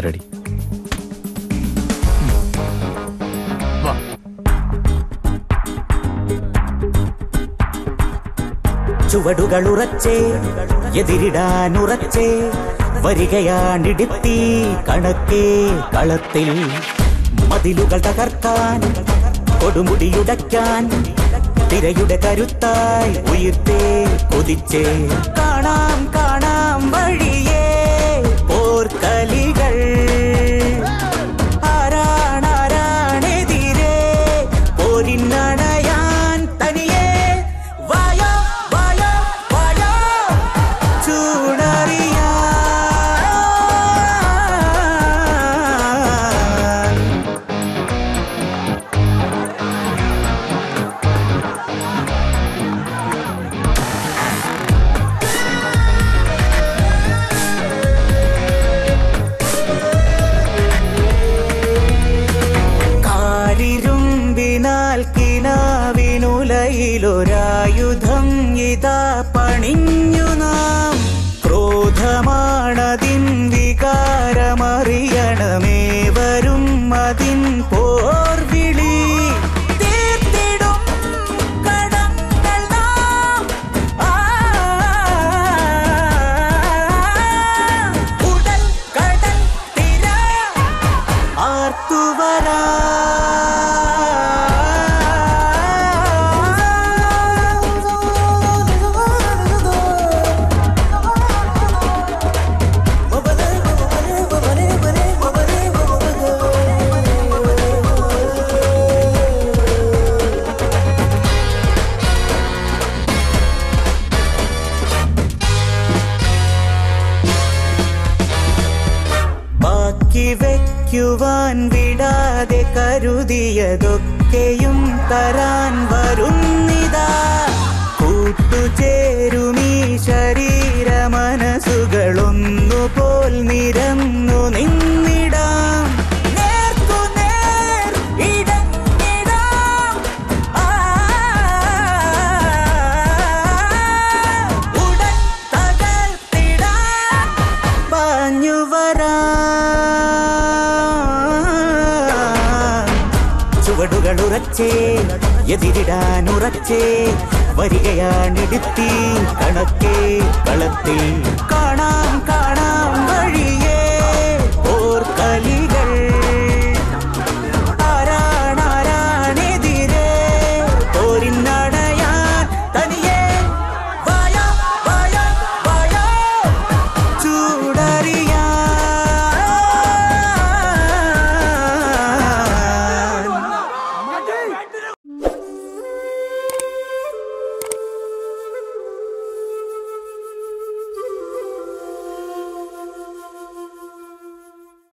Ready എതിരിടാൻ ഉറച്ചേ വരികയാണിടുത്തി കണക്കേ കളത്തിൽ. മതിലുകൾ തകർക്കാൻ കൊടുമുടിയുടയ്ക്കാൻ തിരയുടെ കരുത്തായി ഉയർത്തേ കൊതിച്ചേ. കാണാം കാണാം വഴിയേ caminho. ബാക്കി വയ്ക്കുവാൻ വിടാതെ കരുതിയതൊക്കെയും തരാൻ വരുന്നിതാ ചുവടുകളുറച്ചേ എതിരിടാനുറച്ചേ വരികയാണിടുത്തി കണക്കേ കളത്തിൽ കാണാം കാണാം